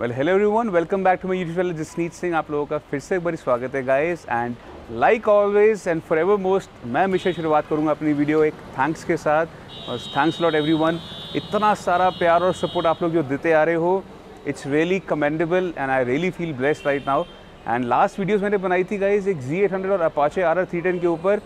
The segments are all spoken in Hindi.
Well hello everyone welcome back to my YouTube channel Jasneet Singh आप लोगों का फिर से एक बार स्वागत है guys and like always and forever ever मोस्ट मैं हमेशा शुरुआत करूँगा अपनी वीडियो एक थैंक्स के साथ. और थैंक्स लॉट एवरीवन इतना सारा प्यार और सपोर्ट आप लोग जो देते आ रहे हो it's really commendable and I really feel blessed right now and last videos मैंने बनाई थी गाइज़ एक जी एट हंड्रेड और Apache R R three ten के ऊपर.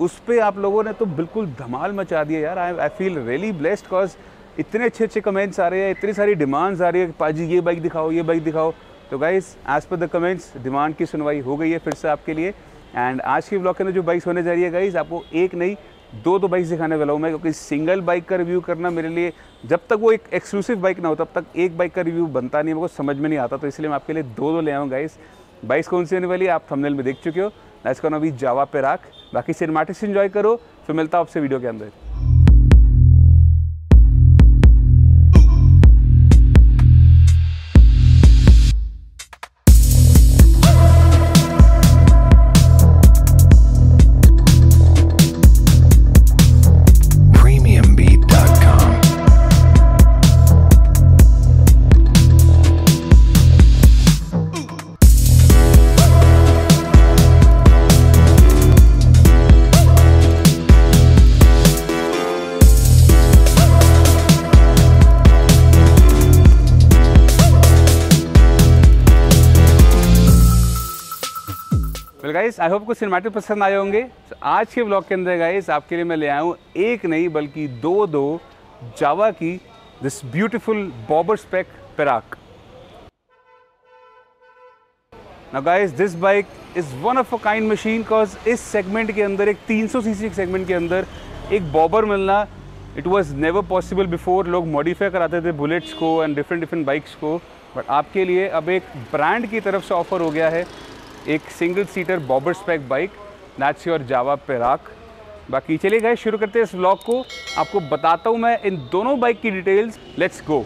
उस पर आप लोगों ने तो बिल्कुल धमाल मचा दिया यार. I I feel really blessed cause इतने अच्छे अच्छे कमेंट्स आ रहे हैं, इतनी सारी डिमांड्स आ रही है कि पाजी ये बाइक दिखाओ, ये बाइक दिखाओ। तो guys as per the comments demand की सुनवाई हो गई है फिर से आपके लिए। एंड आज के ब्लॉग के अंदर जो बाइक्स होने जा रही है गाइस आपको एक नहीं, दो दो बाइक्स दिखाने वाला हूँ मैं, क्योंकि सिंगल बाइक का रिव्यू करना मेरे लिए, जब तक वो एक एक्सक्लूसिव बाइक ना हो, तब तक एक बाइक का रिव्यू बनता नहीं मेरे को समझ में नहीं आता। तो इसलिए मैं आपके लिए दो दो ले आऊँ गाइस बाइक्स कौन सी होने वाली आप थंबनेल में देख चुके हो। लेट्स कौन अभी जावा पे राख बाकी सिनेमाटिक्स एंजॉय करो, फिर मिलता आपसे वीडियो के अंदर। गाइस आई होप को सिनेमैटिक पसंद आए होंगे। So, आज के ब्लॉग के अंदर गाइस आपके लिए मैं ले आया हूँ एक नहीं बल्कि दो दो जावा की this beautiful bobber spec Perak Now guys, this bike is one of a kind machine cause इस सेगमेंट के अंदर एक 300 सीसी के सेगमेंट के अंदर एक बॉबर मिलना it was never possible before लोग मॉडिफाई कराते थे बुलेट्स को एंड डिफरेंट डिफरेंट बाइक्स को। बट आपके लिए अब एक ब्रांड की तरफ़ से ऑफ़र हो गया है। एक single seater bobber spec bike that's your Jawa Perak बाकी चलिए गए शुरू करते हैं इस व्लॉग को। आपको बताता हूँ मैं इन दोनों बाइक की details let's go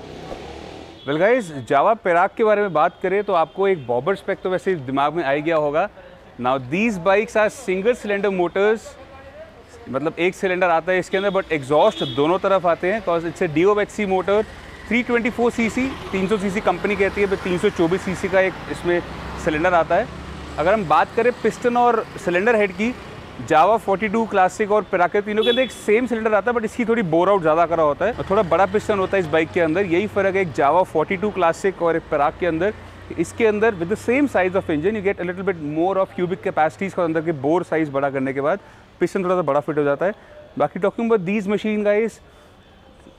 well guys Jawa Perak के बारे में बात करें तो आपको एक बॉबर स्पेक तो वैसे दिमाग में आ गया होगा। Now these bikes are single cylinder motors मतलब एक सिलेंडर आता है इसके अंदर बट एग्जॉस्ट दोनों तरफ़ आते हैं because it's a D O C motor 324 cc 300 cc company कहती है बट 324 सीसी का एक इसमें सिलेंडर आता है। अगर हम बात करें पिस्टन और सिलेंडर हेड की, जावा 42 क्लासिक और पिराके तीनों के अंदर एक सेम सिलेंडर आता है बट इसकी थोड़ी बोर आउट ज़्यादा करा होता है और थोड़ा बड़ा पिस्टन होता है इस बाइक के अंदर। यही फ़र्क है एक जावा 42 क्लासिक और एक पिराक के अंदर। इसके अंदर with the same size of engine you get a little bit more of cubic capacities को अंदर के बोर साइज़ बड़ा करने के बाद पिस्टन थोड़ा सा बड़ा फिट हो जाता है। बाकी talking about these machine guys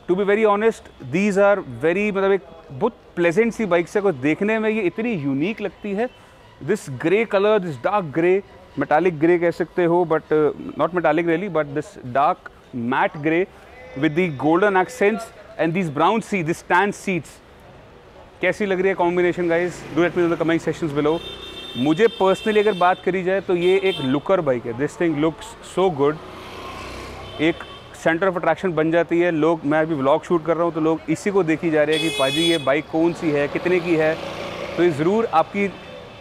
to be very honest these are very मतलब एक बहुत प्लेजेंट सी बाइक्स है। कुछ देखने में ये इतनी यूनिक लगती है। This grey colour this dark grey metallic grey कह सकते हो but not metallic really but this dark matt grey with the golden accents and this brown see this tan seats कैसी लग रही है combination guys do let me in the comment sections below मुझे पर्सनली अगर बात करी जाए तो ये एक लुकर बाइक है। This thing looks so good एक सेंटर ऑफ़ अट्रैक्शन बन जाती है। लोग, मैं अभी ब्लॉग शूट कर रहा हूँ तो लोग इसी को देखी जा रहे हैं कि पाजी ये बाइक कौन सी है, कितने की है? तो ये ज़रूर आपकी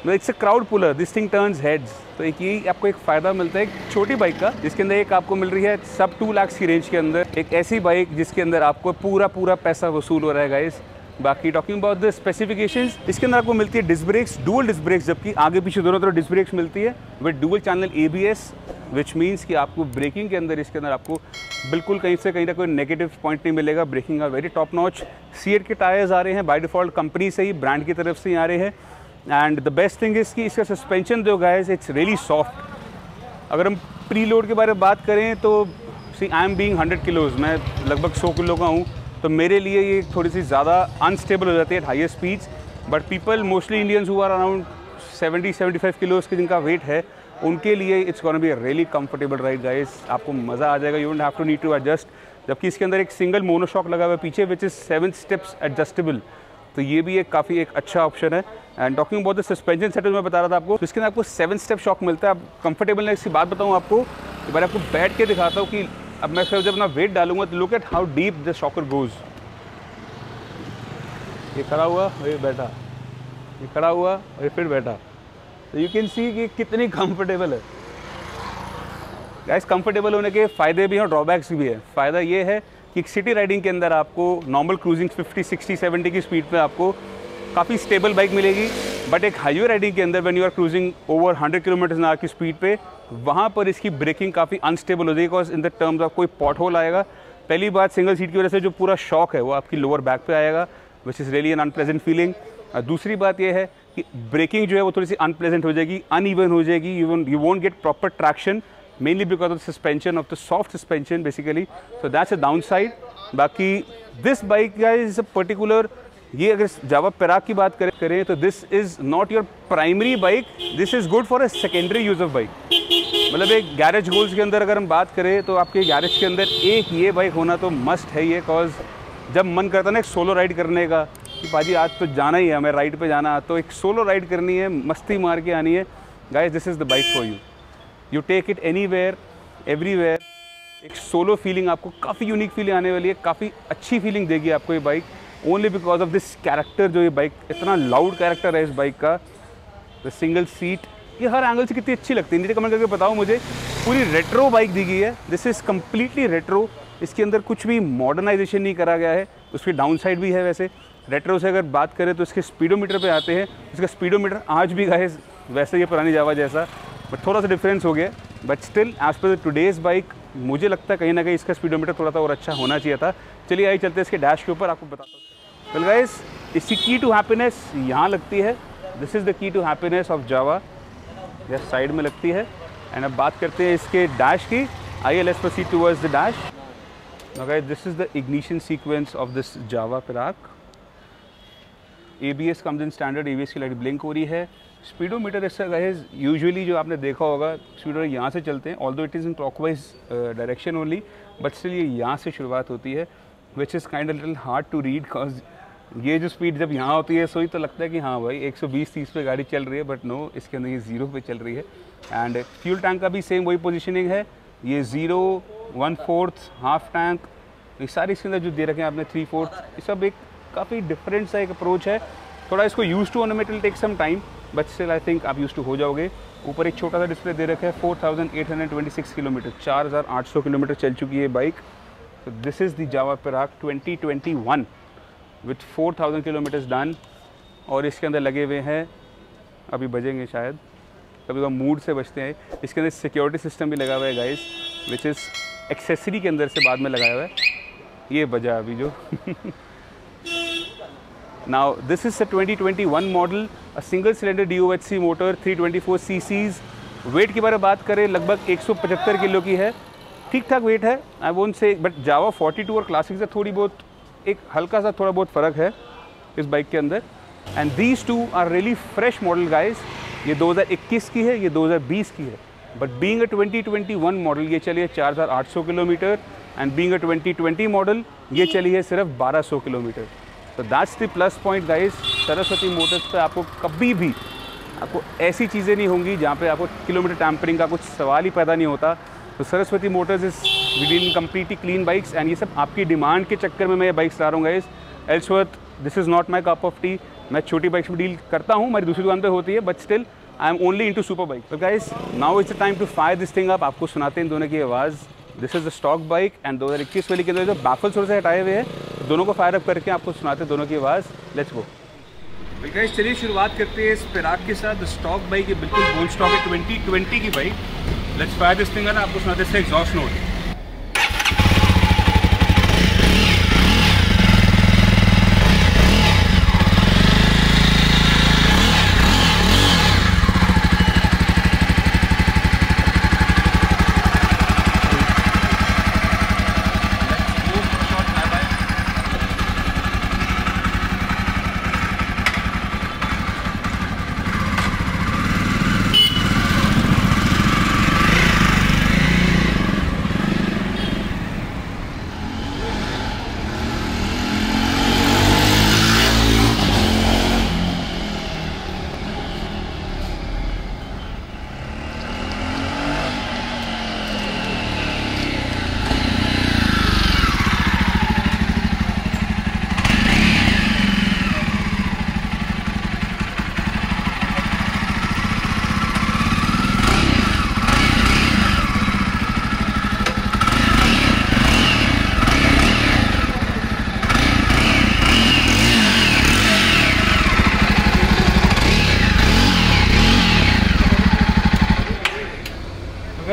it's a crowd puller this thing turns heads तो एक यही आपको एक फ़ायदा मिलता है एक छोटी बाइक का, जिसके अंदर एक आपको मिल रही है सब टू लाख की रेंज के अंदर। एक ऐसी बाइक जिसके अंदर आपको पूरा पूरा पैसा वसूल हो रहा है गाइस बाकी टॉकिंग अबाउट द स्पेसिफिकेशंस इसके अंदर आपको मिलती है disc brakes dual disc brakes जबकि आगे पीछे दोनों तरफ़ डिस्क ब्रेक्स मिलती है with dual channel A B S which means कि आपको ब्रेकिंग के अंदर इसके अंदर आपको बिल्कुल कहीं से कहीं तक कोई नेगेटिव पॉइंट नहीं मिलेगा। ब्रेकिंग का वेरी टॉप नॉच सी के टायर्स आ रहे हैं बाय डिफ़ॉल्ट कंपनी से ही ब्रांड की तरफ़ से ही आ रहे हैं। And the best thing is कि इसका सस्पेंशन जो गाइस इट्स रियली सॉफ्ट अगर हम प्री लोड के बारे में बात करें तो see I am being 100 kilos मैं लगभग 100 किलो का हूँ। तो मेरे लिए ये थोड़ी सी ज़्यादा अनस्टेबल हो जाती है at higher speeds but people mostly Indians हुआ अराउंड 70 75 किलोज के जिनका वेट है, उनके लिए it's can be really comfortable ride guys आपको मज़ा आ जाएगा. You don't have to need to adjust जबकि इसके अंदर एक सिंगल मोनोशॉक लगा हुआ है पीछे which is seven steps adjustable तो ये भी एक काफ़ी एक अच्छा ऑप्शन है। And talking the suspension setup मैं बता रहा था आपको। तो इसके अंदर आपको सेवन स्टेप शॉक मिलता है। आप कंफर्टेबल की बात बताऊँ आपको। एक बार आपको बैठ के दिखाता हूँ कि अब मैं फिर जब अपना वेट डालूँगा तो look at how deep the shocker goes ये खड़ा हुआ ये बैठा। ये खड़ा हुआ और ये फिर बैठा। तो यू कैन सी कि कितनी कंफर्टेबल है। गैस कंफर्टेबल होने के फ़ायदे भी हैं और ड्रॉबैक्स भी है। फ़ायदा ये है कि सिटी राइडिंग के अंदर आपको नॉर्मल क्रूजिंग 50 60 70 की स्पीड पे आपको काफ़ी स्टेबल बाइक मिलेगी बट एक हाईवे राइडिंग के अंदर when you are cruising over hundred kilometre are की स्पीड पे, वहाँ पर इसकी ब्रेकिंग काफ़ी अनस्टेबल हो जाएगी because in the terms of कोई पॉट होल आएगा। पहली बात सिंगल सीट की वजह से जो पूरा शॉक है, वो आपकी लोअर बैक पे आएगा which is really an unpleasant feeling दूसरी बात यह है कि ब्रेकिंग जो है वो थोड़ी सी अनप्लेजेंट हो जाएगी अनइवन हो जाएगी you you won't get proper traction mainly because of suspension of the soft suspension basically so that's a downside बाकी दिस बाइक का इज़ अ पर्टिकुलर ये अगर जावा पैराग की बात करें करें तो this is not your primary bike this is good for a secondary use of bike मतलब एक गैरेज गोल्स के अंदर अगर हम बात करें तो आपके गैरेज के अंदर एक ये बाइक होना तो मस्ट है ये कॉज जब मन करता ना एक सोलो राइड करने का, कि पाजी आज तो जाना ही है, हमें राइड पे जाना तो एक सोलो राइड करनी है, मस्ती मार के आनी है। Guys this is the bike for you you take it anywhere everywhere एक सोलो फीलिंग आपको काफ़ी यूनिक फीलिंग आने वाली है, काफ़ी अच्छी फीलिंग देगी आपको ये bike only because of this character जो ये बाइक इतना लाउड कैरेक्टर है इस बाइक का द सिंगल सीट ये हर एंगल से कितनी अच्छी लगती है। नीचे कमेंट करके बताओ मुझे, पूरी रेट्रो बाइक दी गई है। दिस इज़ कम्प्लीटली रेट्रो इसके अंदर कुछ भी मॉडर्नाइजेशन नहीं करा गया है। उसकी डाउन साइड भी है वैसे। रेट्रो से अगर बात करें तो इसके स्पीडोमीटर पे आते हैं। इसका स्पीडोमीटर आज भी गाय वैसे ये पुरानी जावा जैसा बट थोड़ा सा डिफरेंस हो गया। But still as per today's bike मुझे लगता है कहीं ना कहीं इसका स्पीडोमीटर थोड़ा सा और अच्छा होना चाहिए था। चलिए आई चलते इसके डैश के ऊपर, आपको बताता हूँ। चल गाइस इसकी की टू हैप्पीनेस यहाँ लगती है। This is the key to happiness of Jawa यह साइड में लगती है। एंड अब बात करते हैं इसके डैश की। आई L S proceed towards the dash guys this is the ignition sequence of this Jawa Perak A B S comes in standard A B S की लाइट ब्लिंक हो रही है। स्पीडोमीटर इसका गाइज़ यूजुअली जो आपने देखा होगा स्पीडोमीटर यहाँ से चलते हैं although it is in clockwise direction only but still ये यहाँ से शुरुआत होती है which is kind little hard to read cause ये जो स्पीड जब यहाँ होती है सोई तो लगता है कि हाँ भाई 120-30 पे गाड़ी चल रही है बट नो इसके अंदर ये ज़ीरो पे चल रही है। एंड फ्यूल टैंक का भी सेम वही पोजिशनिंग है। ये zero one fourth half tank ये सारी इसके अंदर जो दे रखे हैं आपने थ्री फोर्थ ये सब एक काफ़ी डिफरेंट सा एक अप्रोच है। थोड़ा इसको यूज़ टू होने में it'll take some time but still I think आप यूज़ टू हो जाओगे। ऊपर एक छोटा सा डिस्प्ले दे रखा है four thousand eight hundred twenty six kilometre, चार हज़ार आठ सौ किलोमीटर चल चुकी है बाइक तो this is the Jawa Perak twenty twenty one with four thousand kilometres done और इसके अंदर लगे हुए हैं अभी बजेंगे शायद कभी कभी मूड से बचते हैं। इसके अंदर सिक्योरिटी सिस्टम भी लगा हुआ है गाइस विच इज़ एक्सेसरी के अंदर से बाद में लगाया हुआ है। ये बजा अभी जो। Now this is a 2021 model, a single cylinder DOHC motor 324 cc's. Weight की बारे बात करें लगभग 175 किलो की है। ठीक ठाक वेट है I won't say but Java 42 और क्लासिक से थोड़ी बहुत एक हल्का सा थोड़ा बहुत फ़र्क है इस बाइक के अंदर। And these two are really fresh model guys ये 2021 की है ये 2020 की है। बट बींग अ 2021 मॉडल ये चलिए 4800 kilometre. And being a 2020 model ये चली है सिर्फ़ 1200 किलोमीटर। तो that's the plus point guys Saraswati Motors पे आपको कभी भी आपको ऐसी चीज़ें नहीं होंगी जहाँ पे आपको किलोमीटर टैंपरिंग का कुछ सवाल ही पैदा नहीं होता। तो Saraswati Motors is within completely clean bikes and ये सब आपकी डिमांड के चक्कर में मैं ये बाइक्स ला रहा हूँ guys Ellsworth this is not my cup of tea मैं छोटी बाइक्स में डील करता हूँ मेरी दूसरी दुकान पर होती है but still I am only into super bike guys now it's time to fire this thing आप आपको सुनाते हैं दोनों की आवाज़. This is the stock bike and दो हज़ार इक्कीस वाली के अंदर जो बैफल थोड़े से हटाए हुए हैं, दोनों को फायर अप करके आपको सुनाते हैं दोनों की आवाज़. लेट्स गो गाइस चलिए शुरुआत करते हैं इस पिराक के साथ. स्टॉक बाइक ये बिल्कुल गोल्ड स्टॉक है ट्वेंटी ट्वेंटी की bike let's fire this thing है ना आपको सुनाते हैं exhaust note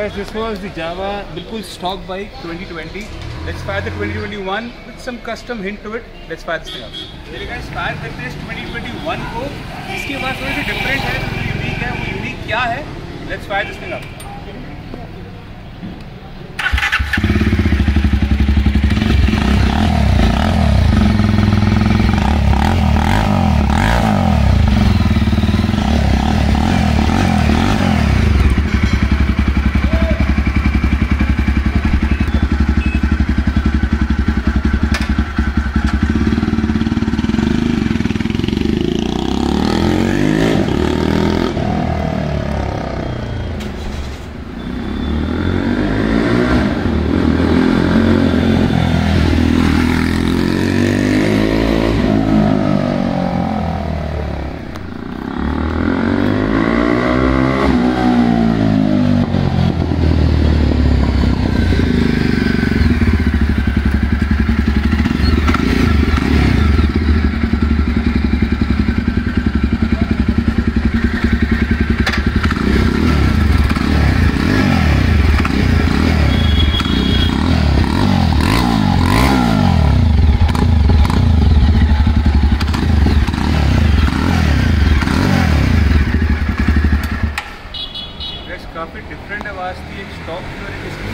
guys, this was the Java Bilkul stock bike 2020. Let's fire the 2021 with some custom hint to it. Let's fire this thing up. चलिए guys, fire करते हैं 2021 को. इसके बाद थोड़ी सी different है, थोड़ी unique है. वो unique क्या है? Let's fire this thing up. Guys, काफ़ी आवाज़ थी एक स्टॉक एक इसकी।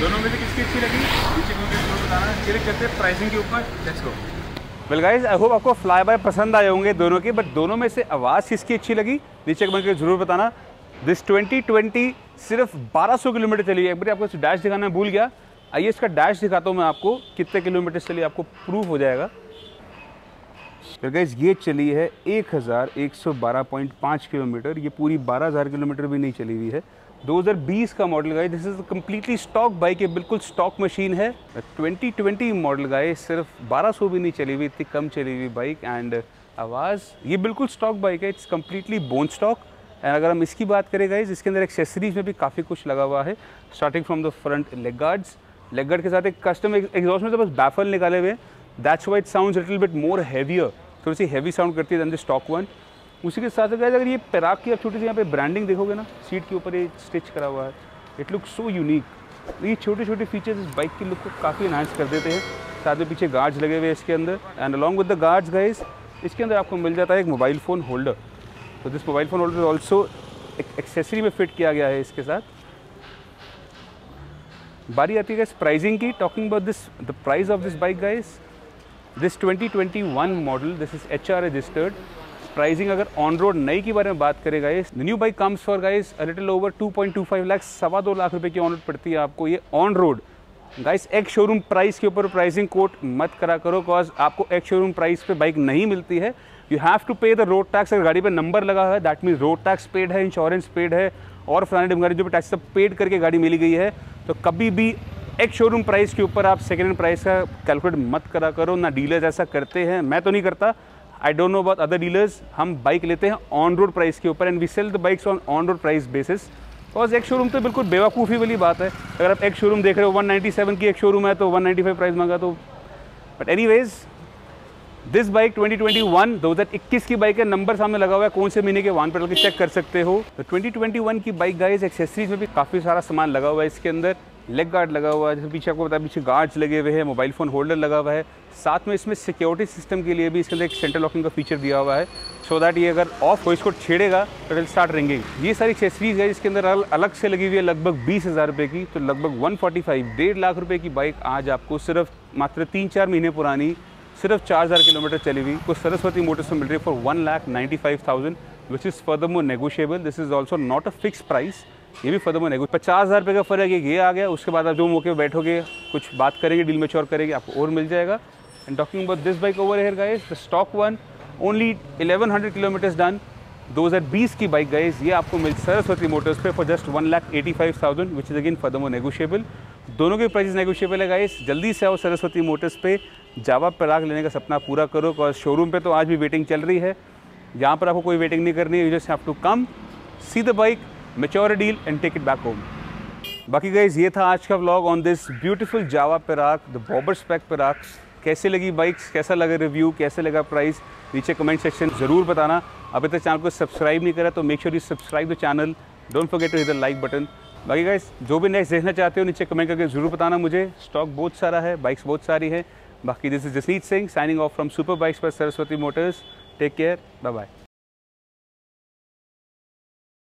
दोनों में से किसकी अच्छी लगी? नीचे कमेंट ज़रूर बताना चलते हैं प्राइसिंग के ऊपर। Let's go well guys I hope आपको फ्लाई बाय पसंद आए होंगे दोनों के बट दोनों में से आवाज़ किसकी अच्छी लगी? नीचे कमेंट करके ज़रूर बताना। दिस 2020 सिर्फ़ 1200 किलोमीटर चली। है एक बार आपको डैश दिखाना भूल गया। आइए इसका डैश दिखाता हूँ मैं आपको, कितने किलोमीटर चली आपको प्रूफ हो जाएगा। तो गैस ये चली है 1112.5 किलोमीटर। ये पूरी 12000 किलोमीटर भी नहीं चली हुई है। 2020 का model guys this is completely stock bike है बिल्कुल स्टॉक मशीन है। 2020 मॉडल गाइस, सिर्फ़ 1200 भी नहीं चली हुई, इतनी कम चली हुई बाइक एंड आवाज़, ये बिल्कुल स्टॉक बाइक है it's completely bone stock and अगर हम इसकी बात करें गाइस, इसके अंदर एक्सेसरीज में भी काफ़ी कुछ लगा हुआ है। Starting from the front leg guards leg guard के साथ एक कस्टम एग्जॉस्ट में तो बस बैफल निकाले हुए that's why it sound little bit more heavier थोड़ी सी हैवी साउंड करती है दैन द स्टॉक वन उसी के साथ साथ अगर ये पैराक की आप छोटी सी यहाँ पे ब्रांडिंग देखोगे ना सीट के ऊपर ये स्टिच करा हुआ है इट लुक सो यूनिक ये छोटे छोटे फीचर्स इस बाइक की लुक को काफ़ी इन्हांस कर देते हैं। साथ में पीछे गार्ड्स लगे हुए हैं इसके अंदर। And along with the guards guys इसके अंदर आपको मिल जाता है एक मोबाइल फ़ोन होल्डर तो this mobile phone holder also एक एक्सेसरी में फिट किया गया है इसके साथ। बारी आती है प्राइसिंग की। Talking about this the price of this bike guys this 2021 model this is H R registered pricing अगर ऑन रोड नई के बारे में बात करें guys new bike comes for guys little over 2.25 lakh सवा दो लाख रुपए की ऑन रोड पड़ती है आपको। ये ऑन रोड गाइस एक शोरूम प्राइस के ऊपर प्राइसिंग कोट मत करा करो बिकॉज़ आपको एक शोरूम प्राइस पे बाइक नहीं मिलती है। You have to pay the road tax अगर गाड़ी पे नंबर लगा है that mean road tax paid है इंश्योरेंस पेड है, और फलाने डिमगारी जो भी टैक्स सब पेड करके गाड़ी मिली गई है तो कभी भी एक शोरूम प्राइस के ऊपर आप सेकेंड हैंड प्राइस का कैलकुलेट मत करा करो, ना डीलर्स ऐसा करते हैं। मैं तो नहीं करता I don't know about other dealers हम बाइक लेते हैं ऑन रोड प्राइस के ऊपर and we sell the bikes on on road price basis because एक शोरूम तो बिल्कुल बेवकूफ़ी वाली बात है। अगर आप एक शोरूम देख रहे हो 197 की एक शोरूम है तो 195 प्राइस मांगा तो। बट एनी दिस बाइक 2021 2021 की बाइक है नंबर सामने लगा हुआ है। कौन से महीने के वन के चेक कर सकते हो? तो 2021 की बाइक गाइस एक्सेसरीज में भी काफ़ी सारा सामान लगा हुआ है इसके अंदर। लेग गार्ड लगा हुआ है, जैसे पीछे आपको है, पीछे गार्ड्स लगे हुए हैं मोबाइल फ़ोन होल्डर लगा हुआ है। साथ में इसमें सिक्योरिटी सिस्टम के लिए भी इसके अंदर एक सेंटर लॉकिंग का फीचर दिया हुआ है सो दैट ये अगर ऑफ़ हो, इसको छेड़ेगा तो विल स्टार्ट रिंगिंग ये सारी एक्सेसरीज है इसके अंदर अलग से लगी हुई है, लगभग बीस हज़ार रुपये की तो लगभग वन फोर्टी फाइव डेढ़ लाख रुपये की बाइक आज आपको सिर्फ़, मात्र तीन चार महीने पुरानी, सिर्फ़ चार हज़ार किलोमीटर चली हुई कुछ सरस्वती मोटर्स में मिल रही है for one lakh ninety five thousand which is further more negotiable this is also not a fix price ये भी फर्दर मोर नेगो पचास हज़ार रुपये का फ़र्क है ये आ गया, उसके बाद आप जो मौके पर बैठोगे, कुछ बात करेंगे डील मेच्योर करेंगे, आपको और मिल जाएगा। And talking about this bike over here guys the stock one only 1100 kilometres done 2020 की बाइक गाइस ये आपको मिल, सरस्वती मोटर्स पे for just one lakh eighty five thousand which is again further more negotiable दोनों के प्राइस नेगोशियबल है गाइज़ जल्दी से आओ सरस्वती मोटर्स पे, जावा पराग लेने का सपना पूरा करो और शोरूम पे तो आज भी वेटिंग चल रही है। यहाँ पर आपको कोई वेटिंग नहीं करनी है you just have to come see the bike mature deal and take it back home बाकी गाइज़ ये था आज का vlog on this beautiful Jawa Perak the bobber spec Perak कैसे लगी बाइक्स कैसा लगा रिव्यू कैसे लगा प्राइस नीचे कमेंट सेक्शन ज़रूर बताना। अभी तक चैनल को सब्सक्राइब नहीं करा तो make sure you subscribe the channel don't forget to hit the like button बाकी गाइस जो भी नेक्स्ट देखना चाहते हो, नीचे कमेंट करके ज़रूर बताना मुझे। स्टॉक बहुत सारा है बाइक्स बहुत सारी है। बाकी this is Jasneet Singh signing off from super bikes पर Saraswati Motors take care bye bye